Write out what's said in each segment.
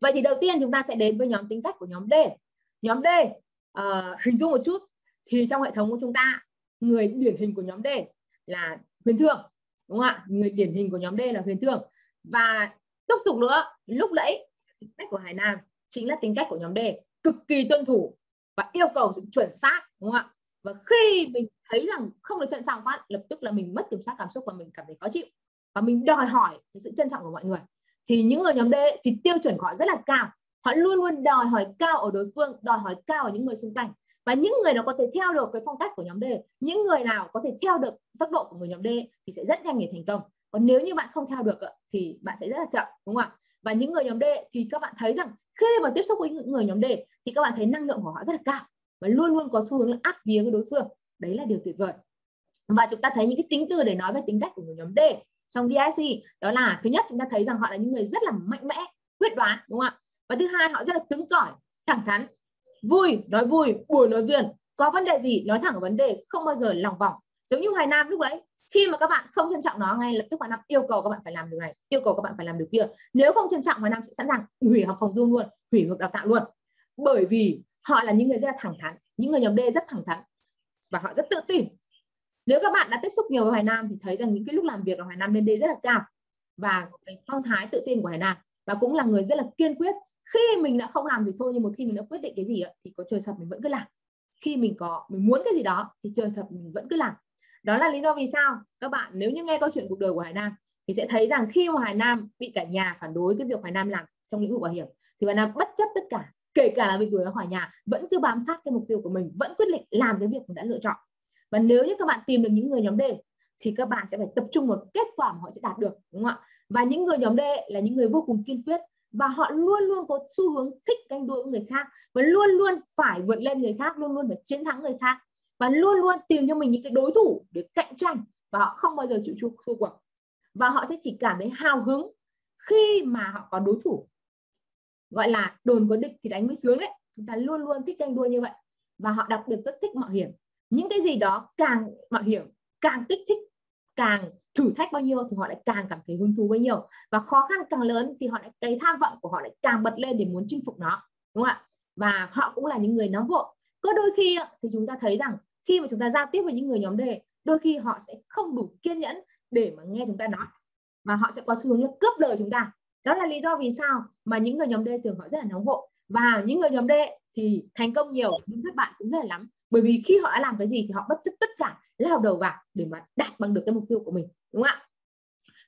vậy thì đầu tiên chúng ta sẽ đến với nhóm tính cách của nhóm D. Nhóm D uh, hình dung một chút thì trong hệ thống của chúng ta người điển hình của nhóm D là huyền thương đúng không ạ? Người điển hình của nhóm D là huyền thương và tiếp tục nữa lúc nãy tính cách của Hải Nam chính là tính cách của nhóm D cực kỳ tuân thủ và yêu cầu sự chuẩn xác đúng không ạ? Và khi mình thấy rằng không được trân trọng quá lập tức là mình mất kiểm soát cảm xúc và mình cảm thấy khó chịu. Và mình đòi hỏi sự trân trọng của mọi người thì những người nhóm D thì tiêu chuẩn của họ rất là cao. Họ luôn luôn đòi hỏi cao ở đối phương, đòi hỏi cao ở những người xung quanh. Và những người nào có thể theo được cái phong cách của nhóm D, những người nào có thể theo được tốc độ của người nhóm D thì sẽ rất nhanh để thành công. Còn nếu như bạn không theo được thì bạn sẽ rất là chậm, đúng không ạ? Và những người nhóm D thì các bạn thấy rằng khi mà tiếp xúc với những người nhóm D thì các bạn thấy năng lượng của họ rất là cao và luôn luôn có xu hướng là áp vía với đối phương. Đấy là điều tuyệt vời. Và chúng ta thấy những cái tính từ để nói về tính cách của người nhóm D trong DSC đó là, thứ nhất chúng ta thấy rằng họ là những người rất là mạnh mẽ, quyết đoán, đúng không ạ? Và thứ hai, họ rất là cứng cỏi, thẳng thắn, vui, nói vui, buồn, nói viền có vấn đề gì, nói thẳng ở vấn đề, không bao giờ lòng vòng. Giống như hoài nam lúc đấy, khi mà các bạn không trân trọng nó ngay lập tức hoài nam yêu cầu các bạn phải làm điều này, yêu cầu các bạn phải làm điều kia. Nếu không trân trọng, hoài nam sẽ sẵn sàng hủy học phòng dung luôn, hủy ngược đào tạo luôn. Bởi vì họ là những người rất là thẳng thắn, những người nhóm D rất thẳng thắn và họ rất tự tin nếu các bạn đã tiếp xúc nhiều với Hoài Nam thì thấy rằng những cái lúc làm việc ở Hoài Nam lên đây rất là cao và cái phong thái tự tin của Hoài Nam và cũng là người rất là kiên quyết. Khi mình đã không làm thì thôi, nhưng một khi mình đã quyết định cái gì thì có trời sập mình vẫn cứ làm. Khi mình có, mình muốn cái gì đó thì trời sập mình vẫn cứ làm. Đó là lý do vì sao các bạn, nếu như nghe câu chuyện cuộc đời của Hải Nam thì sẽ thấy rằng khi mà Hải Nam bị cả nhà phản đối cái việc Hải Nam làm trong lĩnh vực bảo hiểm thì Hải Nam bất chấp tất cả, kể cả là bị đuổi ra khỏi nhà, vẫn cứ bám sát cái mục tiêu của mình, vẫn quyết định làm cái việc mình đã lựa chọn và nếu như các bạn tìm được những người nhóm D, thì các bạn sẽ phải tập trung vào kết quả mà họ sẽ đạt được, đúng không ạ? Và những người nhóm D là những người vô cùng kiên quyết và họ luôn luôn có xu hướng thích canh đua với người khác và luôn luôn phải vượt lên người khác, luôn luôn phải chiến thắng người khác và luôn luôn tìm cho mình những cái đối thủ để cạnh tranh và họ không bao giờ chịu chua thua cuộc. Và họ sẽ chỉ cảm thấy hào hứng khi mà họ có đối thủ. Gọi là đồn có địch thì đánh mới sướng đấy. Chúng ta luôn luôn thích canh đua như vậy và họ đặc biệt rất thích mạo hiểm những cái gì đó càng mạo hiểm, càng kích thích, càng thử thách bao nhiêu thì họ lại càng cảm thấy hứng thú bấy nhiêu. Và khó khăn càng lớn thì họ lại, cái tham vọng của họ lại càng bật lên để muốn chinh phục nó, đúng không ạ? Và họ cũng là những người nóng vội. Có đôi khi thì chúng ta thấy rằng khi mà chúng ta giao tiếp với những người nhóm đề đôi khi họ sẽ không đủ kiên nhẫn để mà nghe chúng ta nói và họ sẽ có xu hướng là cướp lời chúng ta. Đó là lý do vì sao mà những người nhóm D thường họ rất là nóng vội. Và những người nhóm D thì thành công nhiều, nhưng thất bại cũng rất là lắm bởi vì khi họ đã làm cái gì thì họ bất chấp tất cả, lao đầu vào để mà đạt bằng được cái mục tiêu của mình, đúng không ạ?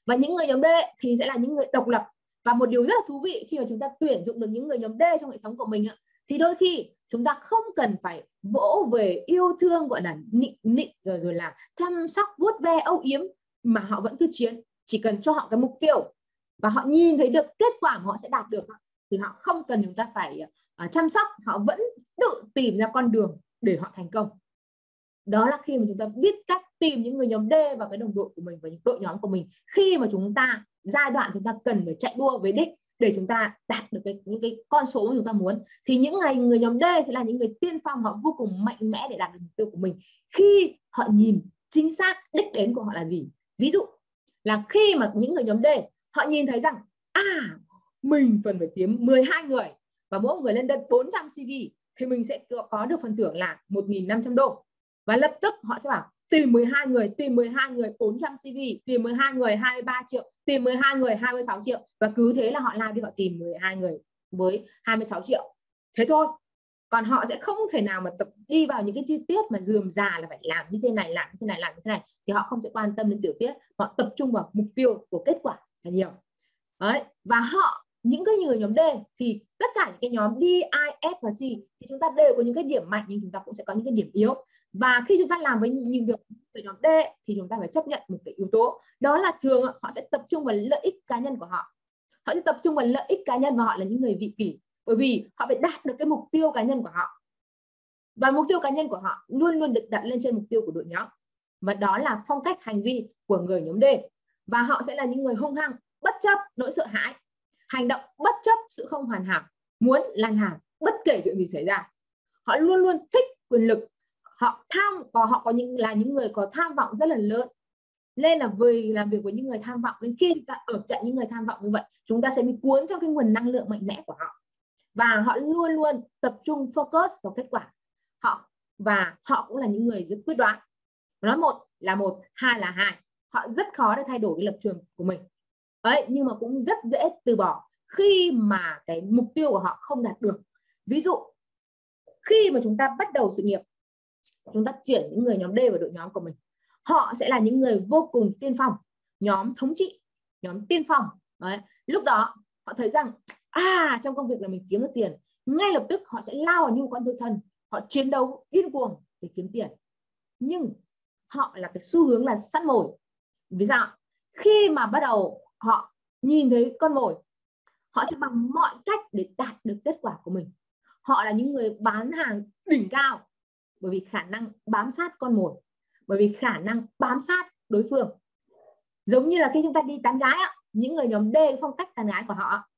Và những người nhóm D thì sẽ là những người độc lập. Và một điều rất là thú vị khi mà chúng ta tuyển dụng được những người nhóm D trong hệ thống của mình thì đôi khi chúng ta không cần phải vỗ về yêu thương, gọi là nịnh nịnh, rồi rồi là chăm sóc, vuốt ve, âu yếm, mà họ vẫn cứ chiến, chỉ cần cho họ cái mục tiêu. Và họ nhìn thấy được kết quả mà họ sẽ đạt được thì họ không cần chúng ta phải ờ, chăm sóc, họ vẫn tự tìm ra con đường để họ thành công. Đó là khi mà chúng ta biết cách tìm những người nhóm D và cái đồng đội của mình và những đội nhóm của mình. Khi mà chúng ta giai đoạn chúng ta cần phải chạy đua với đích để chúng ta đạt được cái, những cái con số mà chúng ta muốn thì những ngày người nhóm D sẽ là những người tiên phong họ vô cùng mạnh mẽ để đạt được mục tiêu của mình. Khi họ nhìn chính xác đích đến của họ là gì? Ví dụ là khi mà những người nhóm D họ nhìn thấy rằng à mình cần phải kiếm 12 người và mỗi người lên đến 400 CV thì mình sẽ có được phần thưởng là 1.500 đô. Và lập tức họ sẽ bảo, tìm 12 người, tìm 12 người 400 CV tìm 12 người 23 triệu, tìm 12 người 26 triệu. Và cứ thế là họ làm đi, họ tìm 12 người với 26 triệu. Thế thôi. Còn họ sẽ không thể nào mà tập đi vào những cái chi tiết mà dườm già là phải làm như thế này, làm như thế này, làm như thế này. Thì họ không sẽ quan tâm đến tiểu tiết. Họ tập trung vào mục tiêu của kết quả là nhiều. Đấy. Và họ những cái người nhóm D thì tất cả những cái nhóm D, I, F và C thì chúng ta đều có những cái điểm mạnh nhưng chúng ta cũng sẽ có những cái điểm yếu. Và khi chúng ta làm với những việc với nhóm D thì chúng ta phải chấp nhận một cái yếu tố đó là thường họ sẽ tập trung vào lợi ích cá nhân của họ. Họ sẽ tập trung vào lợi ích cá nhân và họ là những người vị kỷ bởi vì họ phải đạt được cái mục tiêu cá nhân của họ. Và mục tiêu cá nhân của họ luôn luôn được đặt lên trên mục tiêu của đội nhóm. Và đó là phong cách hành vi của người nhóm D. Và họ sẽ là những người hung hăng bất chấp nỗi sợ hãi hành động bất chấp sự không hoàn hảo, muốn lan hàng bất kể chuyện gì xảy ra. Họ luôn luôn thích quyền lực. Họ tham, có, họ có những, là những người có tham vọng rất là lớn. Nên là vì làm việc với những người tham vọng, nên khi chúng ta ở cạnh những người tham vọng như vậy, chúng ta sẽ bị cuốn theo cái nguồn năng lượng mạnh mẽ của họ. Và họ luôn luôn tập trung focus vào kết quả. Họ, và họ cũng là những người rất quyết đoán. Nói một là một, hai là hai. Họ rất khó để thay đổi cái lập trường của mình ấy nhưng mà cũng rất dễ từ bỏ khi mà cái mục tiêu của họ không đạt được. Ví dụ, khi mà chúng ta bắt đầu sự nghiệp, chúng ta chuyển những người nhóm D vào đội nhóm của mình, họ sẽ là những người vô cùng tiên phong, nhóm thống trị, nhóm tiên phong. Đấy. lúc đó họ thấy rằng à trong công việc là mình kiếm được tiền, ngay lập tức họ sẽ lao vào như một con tử thần họ chiến đấu điên cuồng để kiếm tiền. Nhưng họ là cái xu hướng là săn mồi. Vì sao? Khi mà bắt đầu họ nhìn thấy con mồi, họ sẽ bằng mọi cách để đạt được kết quả của mình. Họ là những người bán hàng đỉnh cao bởi vì khả năng bám sát con mồi, bởi vì khả năng bám sát đối phương. Giống như là khi chúng ta đi tán gái những người nhóm D phong cách tán gái của họ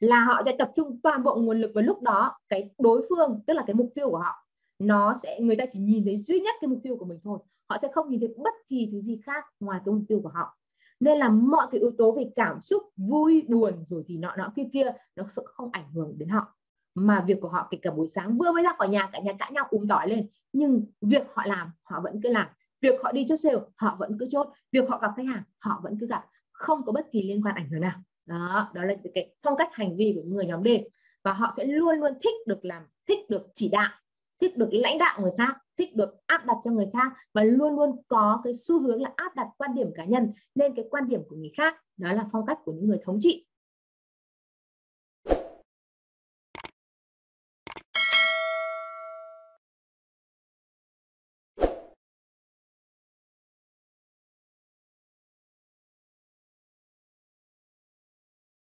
là họ sẽ tập trung toàn bộ nguồn lực vào lúc đó, cái đối phương, tức là cái mục tiêu của họ, nó sẽ, người ta chỉ nhìn thấy duy nhất cái mục tiêu của mình thôi. Họ sẽ không nhìn thấy bất kỳ thứ gì khác ngoài cái mục tiêu của họ nên là mọi cái yếu tố về cảm xúc, vui, buồn, rồi thì nọ nọ kia kia, nó sẽ không ảnh hưởng đến họ. Mà việc của họ kể cả buổi sáng vừa mới ra khỏi nhà, cả nhà cãi nhau úm tỏi lên. Nhưng việc họ làm, họ vẫn cứ làm. Việc họ đi chốt sale, họ vẫn cứ chốt. Việc họ gặp khách hàng, họ vẫn cứ gặp. Không có bất kỳ liên quan ảnh hưởng nào. Đó đó là cái phong cách hành vi của người nhóm D. Và họ sẽ luôn luôn thích được làm, thích được chỉ đạo thích được lãnh đạo người khác, thích được áp đặt cho người khác và luôn luôn có cái xu hướng là áp đặt quan điểm cá nhân lên cái quan điểm của người khác. Đó là phong cách của những người thống trị.